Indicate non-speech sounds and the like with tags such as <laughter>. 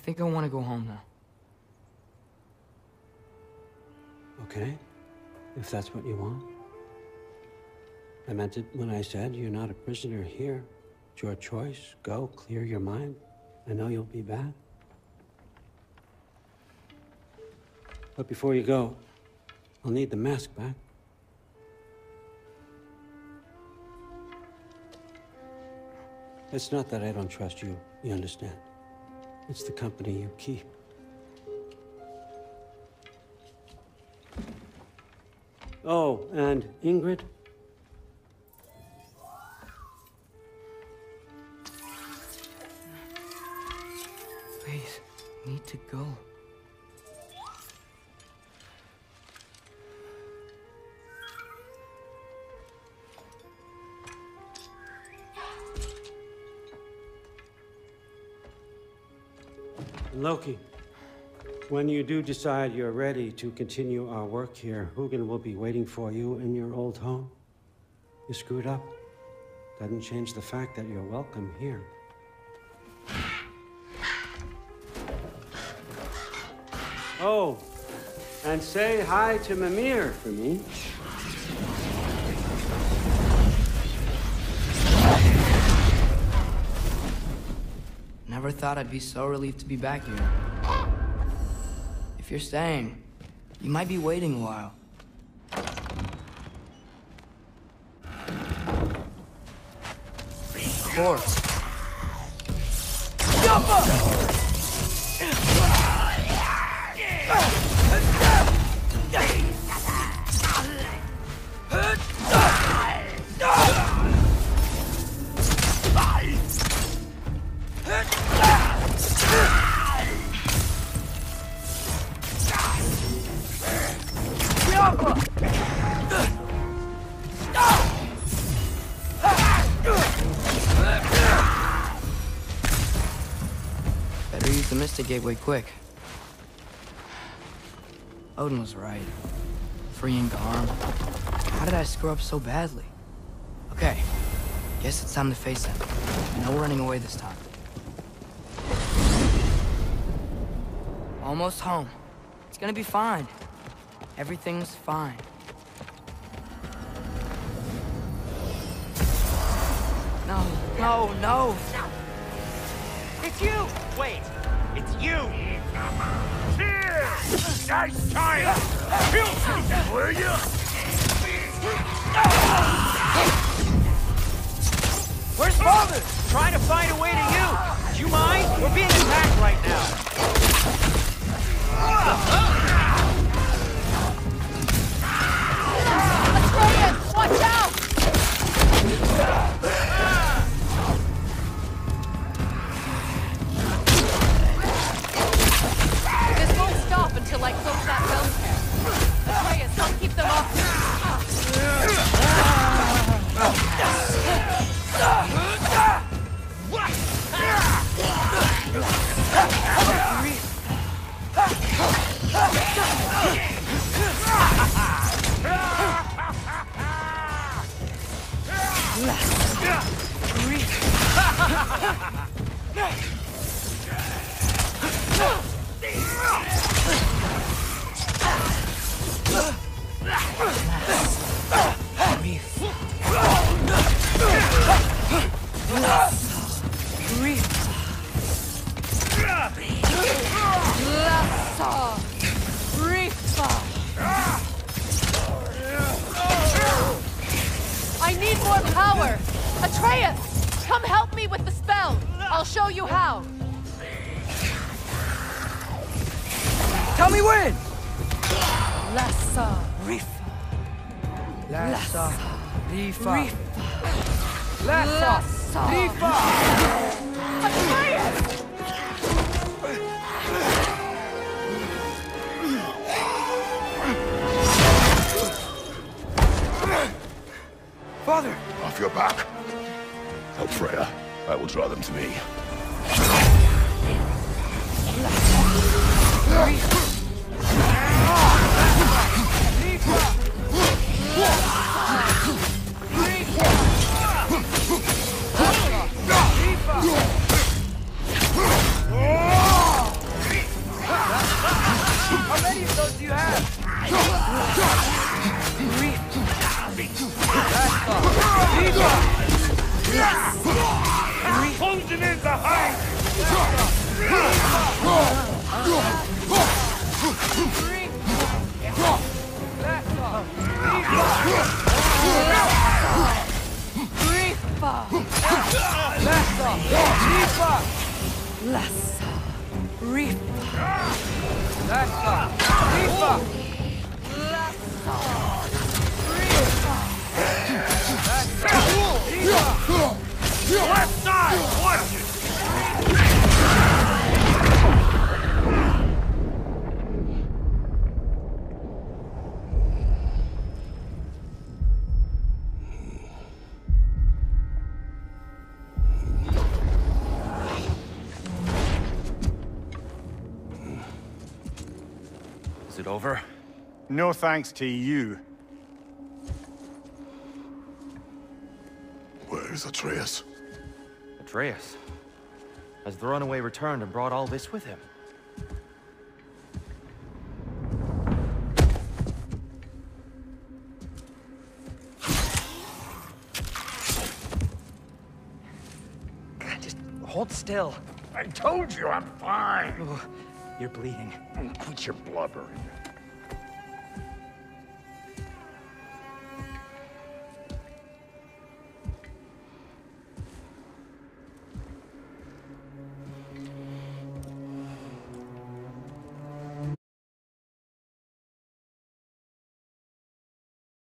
think I want to go home now. Okay, if that's what you want. I meant it when I said you're not a prisoner here. It's your choice. Go, clear your mind. I know you'll be back. But before you go, I'll need the mask back. It's not that I don't trust you, you understand? It's the company you keep. Oh, and Ingrid? Please, need to go. Loki, when you do decide you're ready to continue our work here, Hugin will be waiting for you in your old home. You screwed up. Doesn't change the fact that you're welcome here. Oh, and say hi to Mimir for me. Never thought I'd be so relieved to be back here. If you're staying, you might be waiting a while. Corpse. Better use the Gateway quick. Odin was right. Freeing Garm. How did I screw up so badly? Okay, guess it's time to face him. No running away this time. Almost home. It's gonna be fine. Everything's fine. No, no, no! It's you! Wait, it's you! Here! Nice something, will you? Where's father? Trying to find a way to you. Do you mind? We're being Lassa! <laughs> Atreus! Come help me with the spell! I'll show you how! Tell me when! Lassa! Rifa. Lassa. Rifa. Rifa! Lassa. Lassa! Rifa. Atreus! Father! Off your back. Freya. I will draw them to me. Lassa. Rifa. Left it over? No thanks to you. Where's Atreus? Atreus. Has the runaway returned and brought all this with him? Just hold still. I told you I'm fine. You're bleeding. Quit your blubbering.